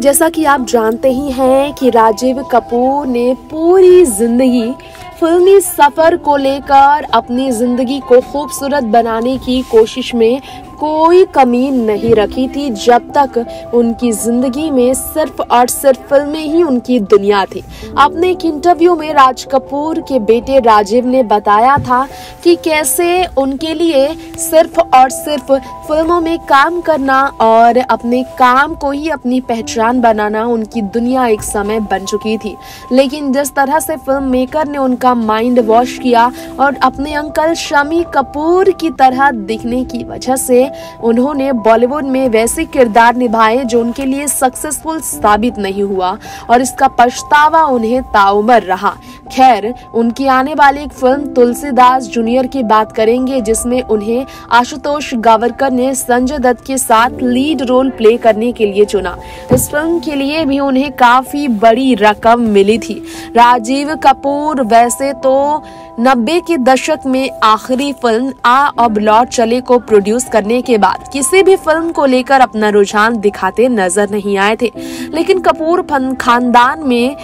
जैसा कि आप जानते ही हैं कि राजीव कपूर ने पूरी ज़िंदगी फिल्मी सफ़र को लेकर अपनी ज़िंदगी को खूबसूरत बनाने की कोशिश में कोई कमी नहीं रखी थी जब तक उनकी ज़िंदगी में सिर्फ़ और सिर्फ़ फ़िल्में ही उनकी दुनिया थी। अपने एक इंटरव्यू में राज कपूर के बेटे राजीव ने बताया था कि कैसे उनके लिए सिर्फ़ और सिर्फ़ फ़िल्मों में काम करना और अपने काम को ही अपनी पहचान बनाना उनकी दुनिया एक समय बन चुकी थी। लेकिन जिस तरह से फ़िल्म मेकर ने उनका माइंड वॉश किया और अपने अंकल शमी कपूर की तरह दिखने की वजह से उन्होंने बॉलीवुड में वैसे किरदार निभाए जो उनके लिए सक्सेसफुल साबित नहीं हुआ और इसका पछतावा उन्हें ताउमर रहा। खैर, उनकी आने वाली एक फ़िल्म तुलसीदास जूनियर की बात करेंगे, जिसमें उन्हें आशुतोष गावरकर ने संजय दत्त के साथ लीड रोल प्ले करने के लिए चुना। इस फ़िल्म के लिए भी उन्हें काफ़ी बड़ी रकम मिली थी। राजीव कपूर वैसे तो नब्बे के दशक में आखिरी फ़िल्म आ अब लौट चले को प्रोड्यूस करने के बाद किसी भी फ़िल्म को लेकर अपना रुझान दिखाते नज़र नहीं आए थे। लेकिन कपूर खानदान में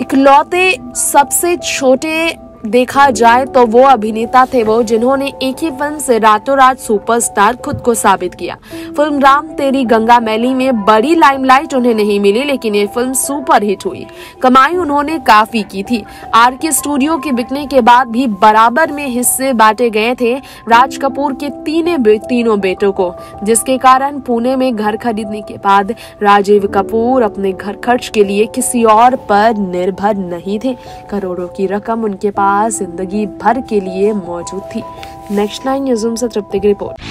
इकलौते सबसे छोटे देखा जाए तो वो अभिनेता थे वो जिन्होंने एक ही फ़िल्म से रातों रात सुपरस्टार खुद को साबित किया। फ़िल्म राम तेरी गंगा मैली में बड़ी लाइमलाइट उन्हें नहीं मिली लेकिन ये फ़िल्म सुपर हिट हुई। कमाई उन्होंने काफ़ी की थी। आर के स्टूडियो के बिकने के बाद भी बराबर में हिस्से बांटे गए थे राज कपूर के तीने बे, तीनों बेटों को जिसके कारण पुणे में घर खरीदने के बाद राजीव कपूर अपने घर खर्च के लिए किसी और पर निर्भर नहीं थे। करोड़ों की रकम उनके पास ज़िंदगी भर के लिए मौजूद थी। नेक्स्ट नाइन न्यूज़ से तृप्ति की रिपोर्ट।